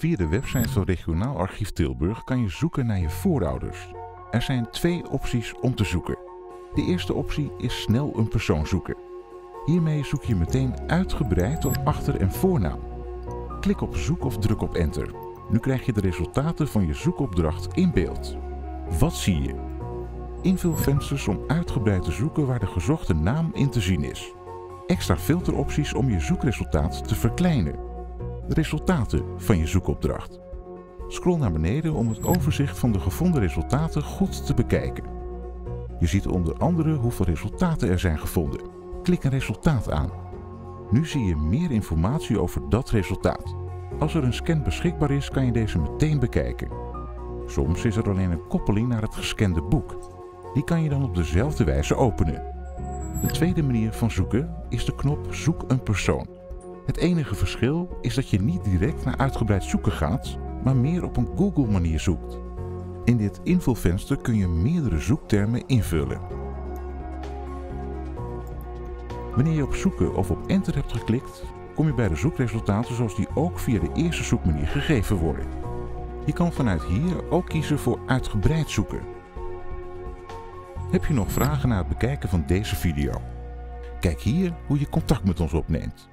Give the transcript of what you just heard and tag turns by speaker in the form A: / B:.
A: Via de website van Regionaal Archief Tilburg kan je zoeken naar je voorouders. Er zijn twee opties om te zoeken. De eerste optie is snel een persoon zoeken. Hiermee zoek je meteen uitgebreid op achter- en voornaam. Klik op zoek of druk op enter. Nu krijg je de resultaten van je zoekopdracht in beeld. Wat zie je? Invulvensters om uitgebreid te zoeken waar de gezochte naam in te zien is. Extra filteropties om je zoekresultaat te verkleinen. Resultaten van je zoekopdracht. Scroll naar beneden om het overzicht van de gevonden resultaten goed te bekijken. Je ziet onder andere hoeveel resultaten er zijn gevonden. Klik een resultaat aan. Nu zie je meer informatie over dat resultaat. Als er een scan beschikbaar is, kan je deze meteen bekijken. Soms is er alleen een koppeling naar het gescande boek. Die kan je dan op dezelfde wijze openen. De tweede manier van zoeken is de knop Zoek een persoon. Het enige verschil is dat je niet direct naar uitgebreid zoeken gaat, maar meer op een Google-manier zoekt. In dit invulvenster kun je meerdere zoektermen invullen. Wanneer je op zoeken of op enter hebt geklikt, kom je bij de zoekresultaten zoals die ook via de eerste zoekmanier gegeven worden. Je kan vanuit hier ook kiezen voor uitgebreid zoeken. Heb je nog vragen na het bekijken van deze video? Kijk hier hoe je contact met ons opneemt.